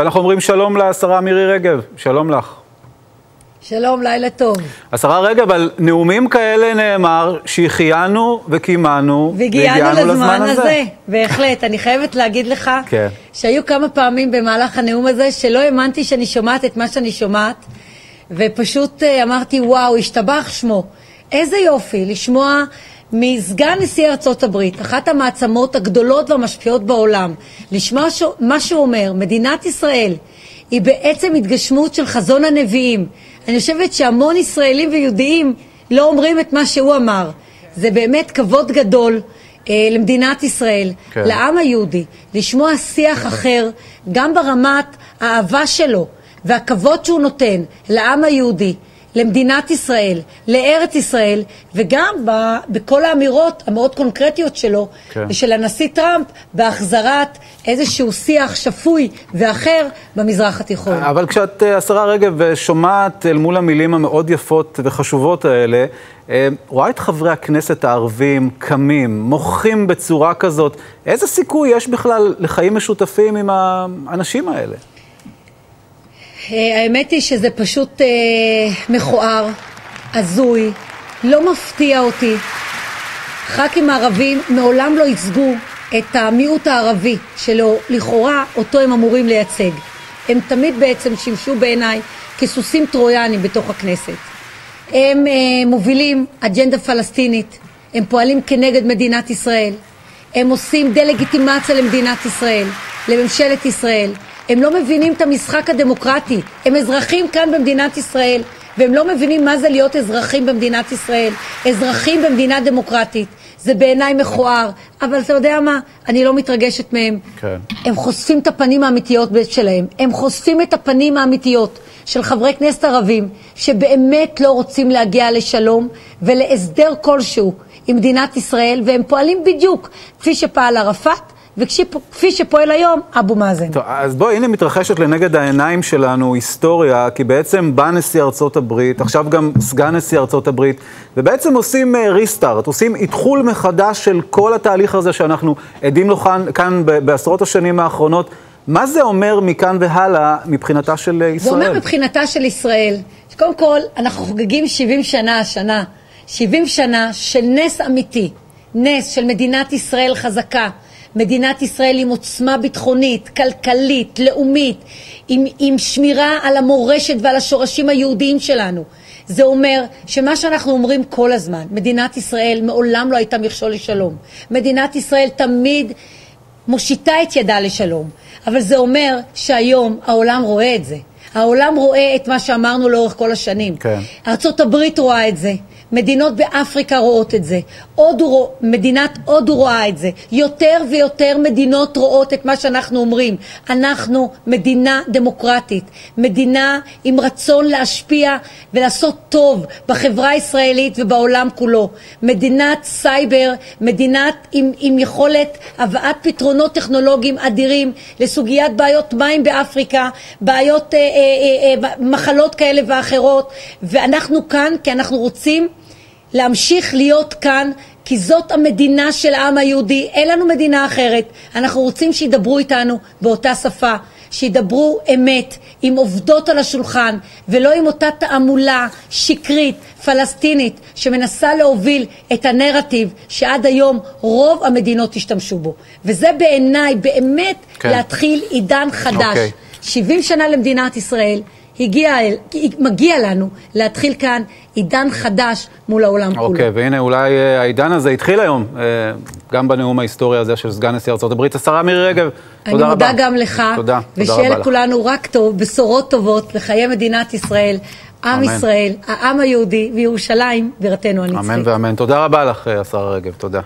ואנחנו אומרים שלום לשרה מירי רגב, שלום לך. שלום, לילה טוב. השרה רגב, על נאומים כאלה נאמר שהחיינו וקיימנו והגיענו לזמן הזה. הזה. בהחלט, אני חייבת להגיד לך כן. שהיו כמה פעמים במהלך הנאום הזה שלא האמנתי שאני שומעת את מה שאני שומעת, ופשוט אה, אמרתי, וואו, השתבח שמו. איזה יופי לשמוע מסגן נשיא ארצות הברית, אחת המעצמות הגדולות והמשפיעות בעולם, לשמוע מה שהוא אומר, מדינת ישראל היא בעצם התגשמות של חזון הנביאים. אני חושבת שהמון ישראלים ויהודיים לא אומרים את מה שהוא אמר. זה באמת כבוד גדול אה, למדינת ישראל, כן. לעם היהודי, לשמוע שיח אחר, גם ברמת האהבה שלו והכבוד שהוא נותן לעם היהודי. למדינת ישראל, לארץ ישראל, וגם ב, בכל האמירות המאוד קונקרטיות שלו, כן. ושל הנשיא טראמפ, בהחזרת איזשהו שיח שפוי ואחר במזרח התיכון. אבל כשאת, אה, השרה רגב, שומעת אל מול המילים המאוד יפות וחשובות האלה, אה, רואה את חברי הכנסת הערבים קמים, מוחים בצורה כזאת, איזה סיכוי יש בכלל לחיים משותפים עם האנשים האלה? אה, האמת היא שזה פשוט אה, מכוער, הזוי, לא מפתיע אותי. ח"כים הערבים מעולם לא ייצגו את המיעוט הערבי שלו, לכאורה אותו הם אמורים לייצג. הם תמיד בעצם שימשו בעיניי כסוסים טרויאנים בתוך הכנסת. הם אה, מובילים אג'נדה פלסטינית, הם פועלים כנגד מדינת ישראל, הם עושים דה-לגיטימציה למדינת ישראל, לממשלת ישראל, הם לא מבינים את המשחק הדמוקרטי. הם אזרחים כאן במדינת ישראל, והם לא מבינים מה זה להיות אזרחים במדינת ישראל. אזרחים במדינה דמוקרטית. זה בעיניי מכוער, אבל אתה יודע מה? אני לא מתרגשת מהם. כן. הם חושפים את הפנים האמיתיות שלהם. הם חושפים את הפנים האמיתיות של חברי כנסת ערבים שבאמת לא רוצים להגיע לשלום ולהסדר כלשהו עם מדינת ישראל, והם פועלים בדיוק כפי שפעל ערפאת וכפי שפועל היום אבו מאזן. טוב, אז בואי, הנה מתרחשת לנגד העיניים שלנו היסטוריה, כי בעצם בא נשיא ארצות הברית, עכשיו גם סגן נשיא ארצות הברית, ובעצם עושים ריסטארט, uh, עושים איתחול מחדש של כל התהליך הזה שאנחנו עדים לו כאן, כאן בעשרות השנים האחרונות. מה זה אומר מכאן והלאה מבחינתה של ישראל? זה אומר מבחינתה של ישראל, קודם כל, אנחנו חוגגים 70 שנה השנה, 70 שנה של נס אמיתי, נס של מדינת ישראל חזקה. מדינת ישראל עם עוצמה ביטחונית, כלכלית, לאומית, עם, עם שמירה על המורשת ועל השורשים היהודיים שלנו. זה אומר שמה שאנחנו אומרים כל הזמן, מדינת ישראל מעולם לא הייתה מכשול לשלום. מדינת ישראל תמיד מושיטה את ידה לשלום. אבל זה אומר שהיום העולם רואה את זה. העולם רואה את מה שאמרנו לאורך כל השנים. כן. ארה"ב רואה את זה. מדינות באפריקה רואות את זה, הודו, מדינת הודו רואה את זה, יותר ויותר מדינות רואות את מה שאנחנו אומרים. אנחנו מדינה דמוקרטית, מדינה עם רצון להשפיע ולעשות טוב בחברה הישראלית ובעולם כולו. מדינת סייבר, מדינת עם, עם יכולת הבאת פתרונות טכנולוגיים אדירים לסוגיית בעיות מים באפריקה, בעיות אה, אה, מחלות כאלה ואחרות, ואנחנו כאן כי אנחנו רוצים להמשיך להיות כאן כי זאת המדינה של העם היהודי, אין לנו מדינה אחרת. אנחנו רוצים שידברו איתנו באותה שפה, שידברו אמת, עם עובדות על השולחן, ולא עם אותה תעמולה שקרית, פלסטינית, שמנסה להוביל את הנרטיב שעד היום רוב המדינות השתמשו בו. וזה בעיניי באמת כן. להתחיל עידן חדש. Okay. אוקיי. 70 שנה למדינת ישראל, הגיע, מגיע לנו להתחיל כאן עידן חדש מול העולם כולו. אוקיי, והנה אולי אה, העידן הזה התחיל היום, אה, גם בנאום ההיסטורי הזה של סגן נשיא ארה"ב. השרה מירי רגב, תודה רבה. אני מודה גם לך, תודה, תודה ושיהיה לכולנו רק טוב, בשורות טובות לחיי מדינת ישראל. עם אמן. ישראל, העם היהודי וירושלים, בירתנו הנצחית. אמן ואמן. תודה רבה לך, אה, השרה רגב, תודה.